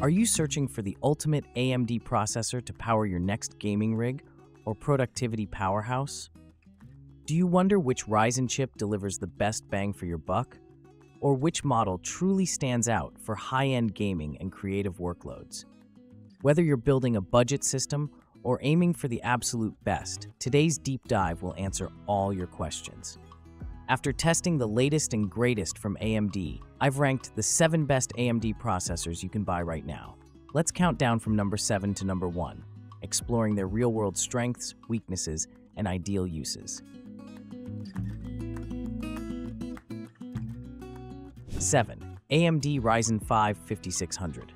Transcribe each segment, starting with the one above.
Are you searching for the ultimate AMD processor to power your next gaming rig or productivity powerhouse? Do you wonder which Ryzen chip delivers the best bang for your buck? Or which model truly stands out for high end gaming and creative workloads? Whether you're building a budget system or aiming for the absolute best, today's deep dive will answer all your questions. After testing the latest and greatest from AMD, I've ranked the 7 best AMD processors you can buy right now. Let's count down from number 7 to number 1, exploring their real world strengths, weaknesses, and ideal uses. 7. AMD Ryzen 5 5600.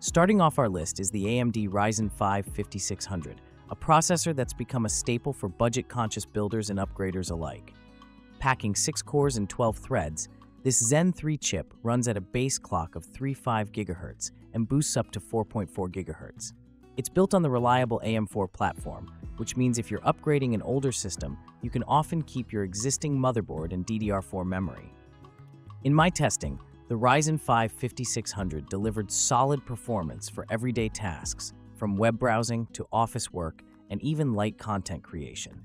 Starting off our list is the AMD Ryzen 5 5600, a processor that's become a staple for budget conscious builders and upgraders alike. Packing 6 cores and 12 threads, this Zen 3 chip runs at a base clock of 3.5 GHz and boosts up to 4.4 GHz. It's built on the reliable AM4 platform, which means if you're upgrading an older system, you can often keep your existing motherboard and DDR4 memory. In my testing, the Ryzen 5 5600 delivered solid performance for everyday tasks, from web browsing to office work and even light content creation.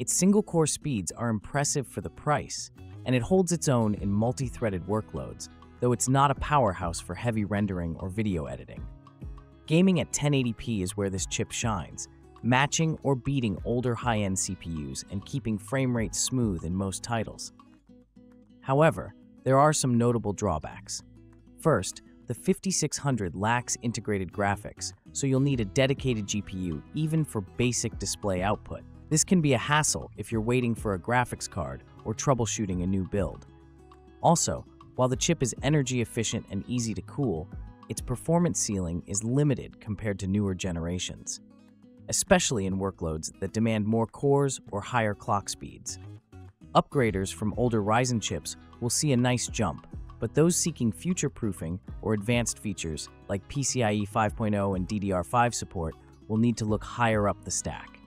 Its single core speeds are impressive for the price, and it holds its own in multi threaded workloads, though it's not a powerhouse for heavy rendering or video editing. Gaming at 1080p is where this chip shines, matching or beating older high end CPUs and keeping frame rates smooth in most titles. However, there are some notable drawbacks. First, the 5600 lacks integrated graphics, so you'll need a dedicated GPU even for basic display output. This can be a hassle if you're waiting for a graphics card or troubleshooting a new build. Also, while the chip is energy efficient and easy to cool, its performance ceiling is limited compared to newer generations, especially in workloads that demand more cores or higher clock speeds. Upgraders from older Ryzen chips will see a nice jump, but those seeking future proofing or advanced features like PCIe 5.0 and DDR5 support will need to look higher up the stack.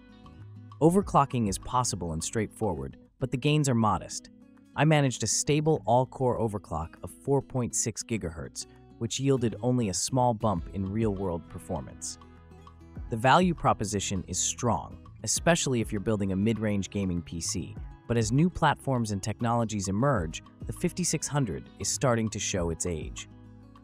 Overclocking is possible and straightforward, but the gains are modest. I managed a stable all-core overclock of 4.6 GHz, which yielded only a small bump in real-world performance. The value proposition is strong, especially if you're building a mid-range gaming PC, but as new platforms and technologies emerge, the 5600 is starting to show its age.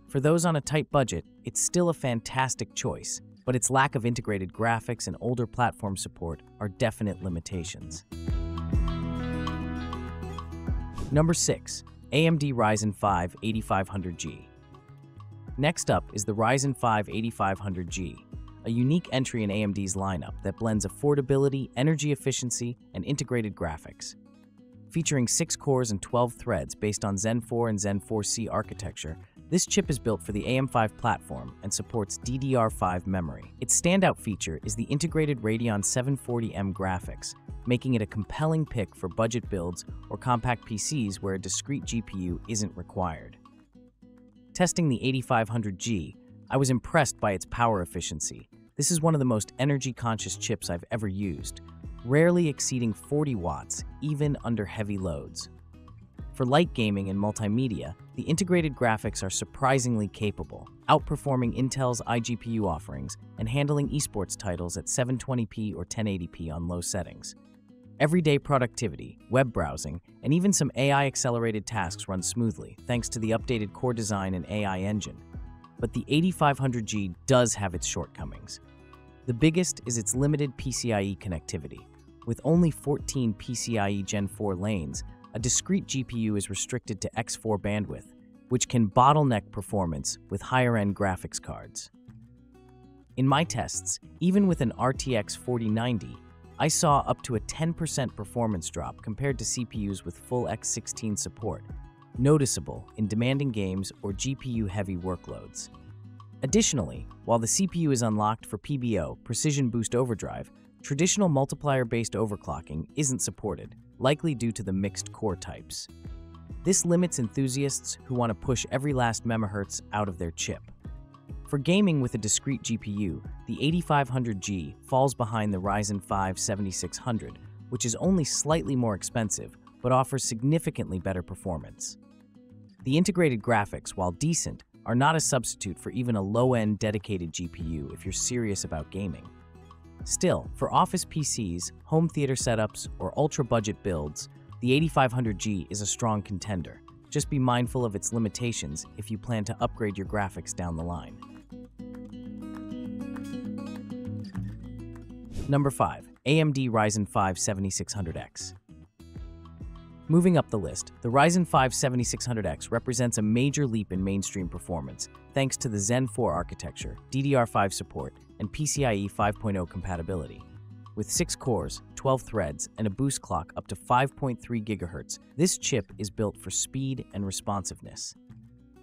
For those on a tight budget, it's still a fantastic choice, but its lack of integrated graphics and older platform support are definite limitations. Number 6. AMD Ryzen 5 8500G. Next up is the Ryzen 5 8500G, a unique entry in AMD's lineup that blends affordability, energy efficiency, and integrated graphics. Featuring 6 cores and 12 threads based on Zen 4 and Zen 4C architecture, this chip is built for the AM5 platform and supports DDR5 memory. Its standout feature is the integrated Radeon 740M graphics, making it a compelling pick for budget builds or compact PCs where a discrete GPU isn't required. Testing the 8500G, I was impressed by its power efficiency. This is one of the most energy-conscious chips I've ever used, rarely exceeding 40 watts, even under heavy loads. For light gaming and multimedia, the integrated graphics are surprisingly capable, outperforming Intel's iGPU offerings and handling esports titles at 720p or 1080p on low settings. Everyday productivity, web browsing, and even some AI-accelerated tasks run smoothly thanks to the updated core design and AI engine. But the 8500G does have its shortcomings. The biggest is its limited PCIe connectivity. With only 14 PCIe Gen 4 lanes, a discrete GPU is restricted to X4 bandwidth, which can bottleneck performance with higher-end graphics cards. In my tests, even with an RTX 4090, I saw up to a 10% performance drop compared to CPUs with full X16 support, noticeable in demanding games or GPU-heavy workloads. Additionally, while the CPU is unlocked for PBO, Precision Boost Overdrive, traditional multiplier-based overclocking isn't supported, likely due to the mixed core types. This limits enthusiasts who want to push every last megahertz out of their chip. For gaming with a discrete GPU, the 8500G falls behind the Ryzen 5 7600, which is only slightly more expensive but offers significantly better performance. The integrated graphics, while decent, are not a substitute for even a low-end dedicated GPU if you're serious about gaming. Still, for office PCs, home theater setups, or ultra-budget builds, the 8500G is a strong contender. Just be mindful of its limitations if you plan to upgrade your graphics down the line. Number 5. AMD Ryzen 5 7600X Moving up the list, the Ryzen 5 7600X represents a major leap in mainstream performance thanks to the Zen 4 architecture, DDR5 support, and PCIe 5.0 compatibility. With 6 cores, 12 threads, and a boost clock up to 5.3 GHz, this chip is built for speed and responsiveness.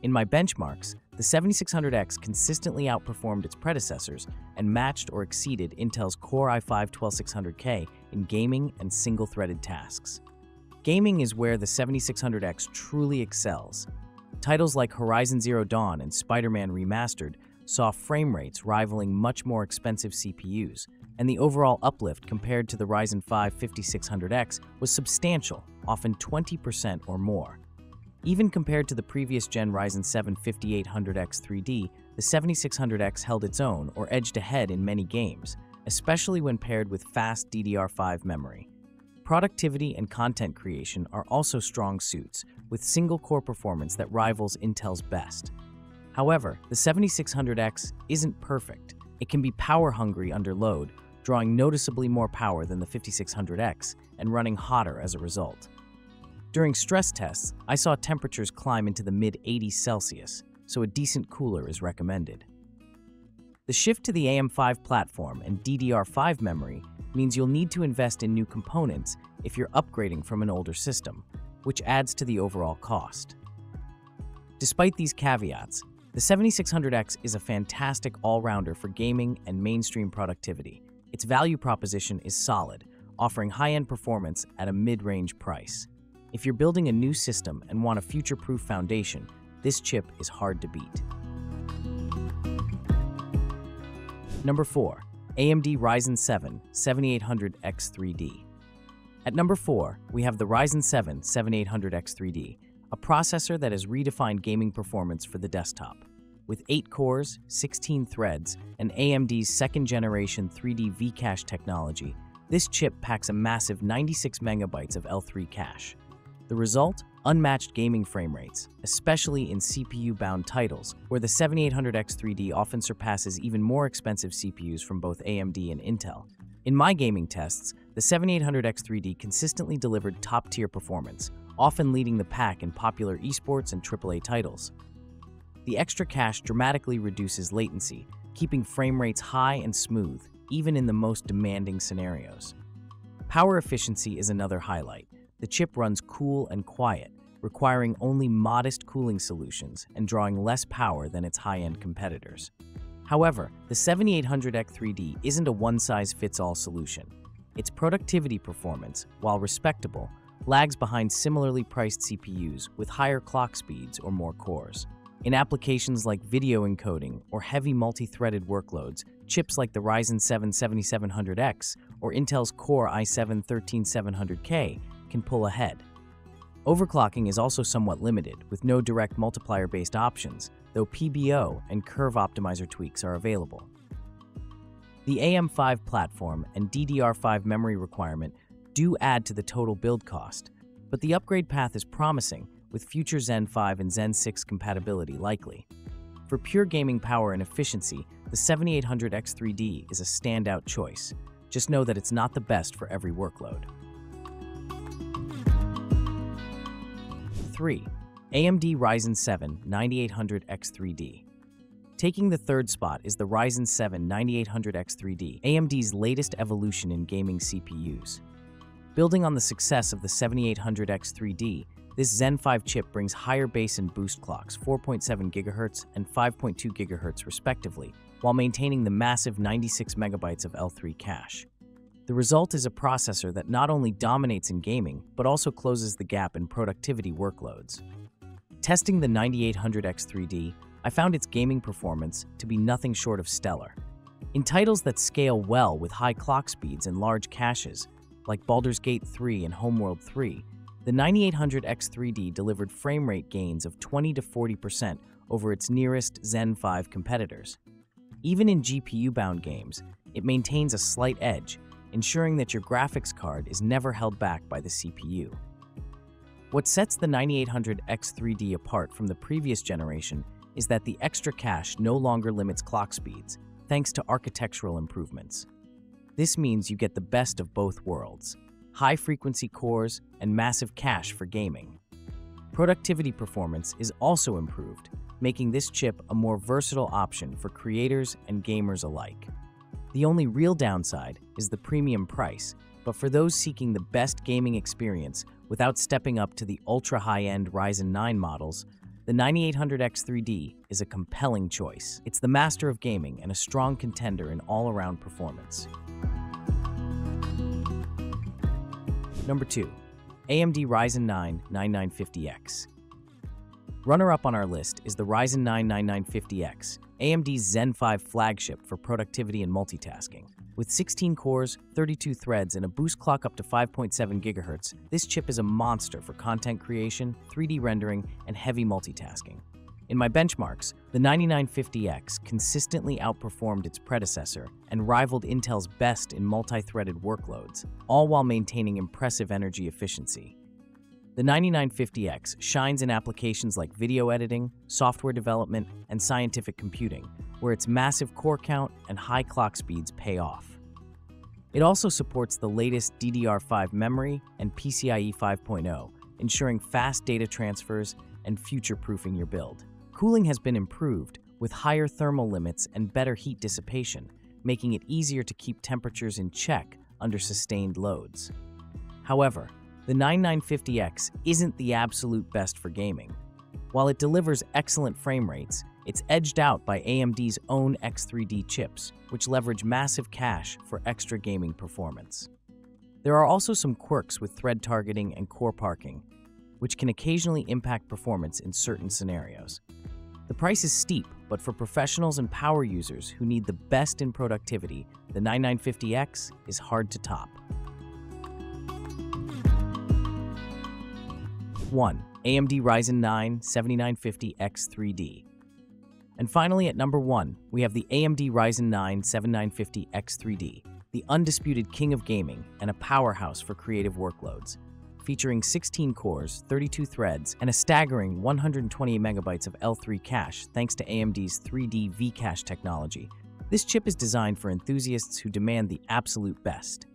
In my benchmarks, the 7600X consistently outperformed its predecessors and matched or exceeded Intel's Core i5-12600K in gaming and single-threaded tasks. Gaming is where the 7600X truly excels. Titles like Horizon Zero Dawn and Spider-Man Remastered saw frame rates rivaling much more expensive CPUs, and the overall uplift compared to the Ryzen 5 5600X was substantial, often 20% or more. Even compared to the previous gen Ryzen 7 5800X 3D, the 7600X held its own or edged ahead in many games, especially when paired with fast DDR5 memory. Productivity and content creation are also strong suits, with single-core performance that rivals Intel's best. However, the 7600X isn't perfect. It can be power-hungry under load, drawing noticeably more power than the 5600X and running hotter as a result. During stress tests, I saw temperatures climb into the mid-80s Celsius, so a decent cooler is recommended. The shift to the AM5 platform and DDR5 memory means you'll need to invest in new components if you're upgrading from an older system, which adds to the overall cost. Despite these caveats, the 7600X is a fantastic all-rounder for gaming and mainstream productivity. Its value proposition is solid, offering high-end performance at a mid-range price. If you're building a new system and want a future-proof foundation, this chip is hard to beat. Number 4. AMD Ryzen 7 7800X3D At number 4, we have the Ryzen 7 7800X3D, a processor that has redefined gaming performance for the desktop. With 8 cores, 16 threads, and AMD's second-generation 3D V-Cache technology, this chip packs a massive 96 megabytes of L3 cache. The result? Unmatched gaming frame rates, especially in CPU-bound titles, where the 7800X3D often surpasses even more expensive CPUs from both AMD and Intel. In my gaming tests, the 7800X3D consistently delivered top-tier performance, often leading the pack in popular esports and AAA titles. The extra cache dramatically reduces latency, keeping frame rates high and smooth, even in the most demanding scenarios. Power efficiency is another highlight the chip runs cool and quiet, requiring only modest cooling solutions and drawing less power than its high-end competitors. However, the 7800X3D isn't a one-size-fits-all solution. Its productivity performance, while respectable, lags behind similarly priced CPUs with higher clock speeds or more cores. In applications like video encoding or heavy multi-threaded workloads, chips like the Ryzen 7 7700X or Intel's Core i7 13700K can pull ahead. Overclocking is also somewhat limited, with no direct multiplier-based options, though PBO and curve optimizer tweaks are available. The AM5 platform and DDR5 memory requirement do add to the total build cost, but the upgrade path is promising, with future Zen 5 and Zen 6 compatibility likely. For pure gaming power and efficiency, the 7800X3D is a standout choice. Just know that it's not the best for every workload. 3. AMD Ryzen 7 9800X3D. Taking the third spot is the Ryzen 7 9800X3D, AMD's latest evolution in gaming CPUs. Building on the success of the 7800X3D, this Zen 5 chip brings higher base and boost clocks, 4.7 GHz and 5.2 GHz respectively, while maintaining the massive 96 megabytes of L3 cache. The result is a processor that not only dominates in gaming, but also closes the gap in productivity workloads. Testing the 9800X3D, I found its gaming performance to be nothing short of stellar. In titles that scale well with high clock speeds and large caches, like Baldur's Gate 3 and Homeworld 3, The 9800X3D delivered frame rate gains of 20 to 40% over its nearest Zen 5 competitors. Even in GPU-bound games, it maintains a slight edge, ensuring that your graphics card is never held back by the CPU. What sets the 9800X3D apart from the previous generation is that the extra cache no longer limits clock speeds, thanks to architectural improvements. This means you get the best of both worlds high frequency cores and massive cache for gaming. Productivity performance is also improved, making this chip a more versatile option for creators and gamers alike. The only real downside is the premium price, but for those seeking the best gaming experience without stepping up to the ultra high end Ryzen 9 models, the 9800X3D is a compelling choice. It's the master of gaming and a strong contender in all around performance. Number 2. AMD Ryzen 9 9950X. Runner up on our list is the Ryzen 9 9950X, AMD's Zen 5 flagship for productivity and multitasking. With 16 cores, 32 threads, and a boost clock up to 5.7 GHz, this chip is a monster for content creation, 3D rendering, and heavy multitasking. In my benchmarks, the 9950X consistently outperformed its predecessor and rivaled Intel's best in multi-threaded workloads, all while maintaining impressive energy efficiency. The 9950X shines in applications like video editing, software development, and scientific computing, where its massive core count and high clock speeds pay off. It also supports the latest DDR5 memory and PCIe 5.0, ensuring fast data transfers and future-proofing your build. Cooling has been improved with higher thermal limits and better heat dissipation, making it easier to keep temperatures in check under sustained loads. However, the 9950X isn't the absolute best for gaming. While it delivers excellent frame rates, it's edged out by AMD's own X3D chips, which leverage massive cache for extra gaming performance. There are also some quirks with thread targeting and core parking, which can occasionally impact performance in certain scenarios. The price is steep, but for professionals and power users who need the best in productivity, the 9950X is hard to top. 1. AMD Ryzen 9 7950X3D. And finally, at number 1, we have the AMD Ryzen 9 7950X3D, the undisputed king of gaming and a powerhouse for creative workloads featuring 16 cores, 32 threads, and a staggering 128 megabytes of L3 cache thanks to AMD's 3D V-Cache technology. This chip is designed for enthusiasts who demand the absolute best.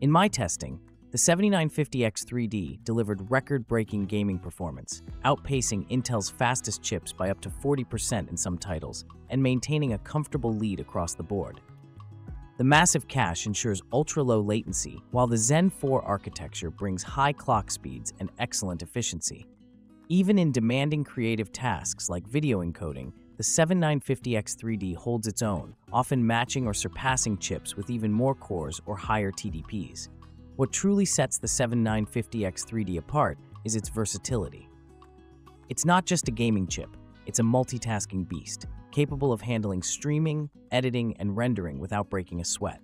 In my testing, the 7950X3D delivered record-breaking gaming performance, outpacing Intel's fastest chips by up to 40% in some titles, and maintaining a comfortable lead across the board. The massive cache ensures ultra-low latency, while the Zen 4 architecture brings high clock speeds and excellent efficiency. Even in demanding creative tasks like video encoding, the 7950X3D holds its own, often matching or surpassing chips with even more cores or higher TDPs. What truly sets the 7950X3D apart is its versatility. It's not just a gaming chip, it's a multitasking beast, capable of handling streaming, editing, and rendering without breaking a sweat.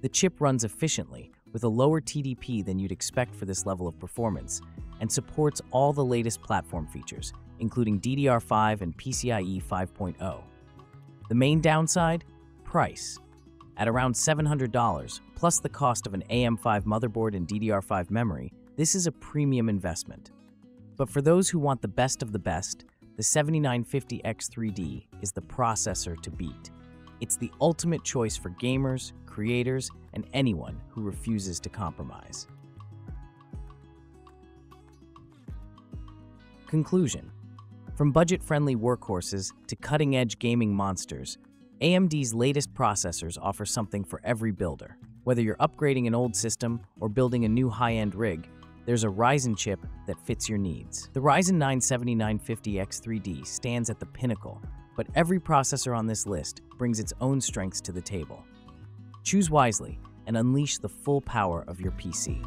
The chip runs efficiently, with a lower TDP than you'd expect for this level of performance, and supports all the latest platform features, including DDR5 and PCIe 5.0. The main downside? Price. At around $700, plus the cost of an AM5 motherboard and DDR5 memory, this is a premium investment. But for those who want the best of the best, the 7950X3D is the processor to beat. It's the ultimate choice for gamers, creators, and anyone who refuses to compromise. Conclusion From budget friendly workhorses to cutting edge gaming monsters, AMD's latest processors offer something for every builder. Whether you're upgrading an old system or building a new high end rig, there's a Ryzen chip that fits your needs. The Ryzen 9 7950X3D stands at the pinnacle, but every processor on this list brings its own strengths to the table. Choose wisely and unleash the full power of your PC.